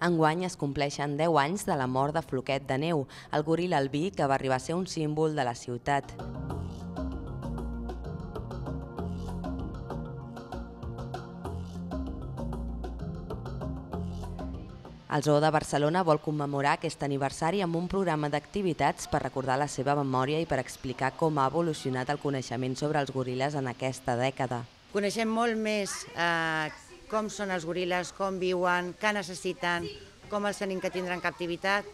Enguany es compleixen 10 anys de la mort de Floquet de Neu, el goril albí que va arribar a ser un símbol de la ciutat. El Zoo de Barcelona vol commemorar aquest aniversari amb un programa d'activitats per recordar la seva memòria i per explicar com ha evolucionat el coneixement sobre els goril·les en aquesta dècada. Coneixem molt més eh, com són els goril·les, com viuen, què necessiten, com els tenim que tindre en captivitat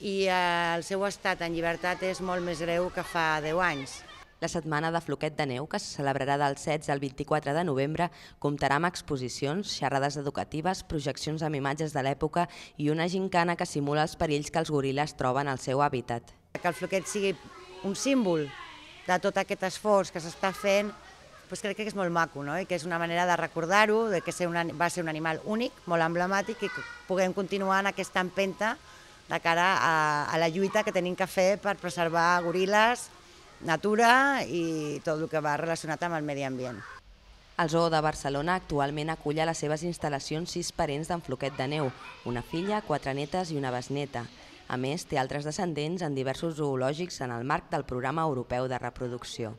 i eh, el seu estat en llibertat és molt més greu que fa 10 anys. La setmana de Floquet de Neu, que se celebrarà del 16 al 24 de novembre, comptarà amb exposicions, xerrades educatives, projeccions amb imatges de l'època i una gincana que simula els perills que els goril·les troben al seu hàbitat. Que el Floquet sigui un símbol de tot aquest esforç que s'està fent, doncs crec que és molt maco, no? I que és una manera de recordar-ho, de que ser un, va ser un animal únic, molt emblemàtic, i que puguem continuar en aquesta empenta de cara a, a la lluita que tenim que fer per preservar goril·les, natura i tot el que va relacionat amb el medi ambient. El Zoo de Barcelona actualment acull a les seves instal·lacions sis parents d'en Floquet de Neu, una filla, quatre netes i una besneta. A més, té altres descendents en diversos zoològics en el marc del Programa Europeu de Reproducció.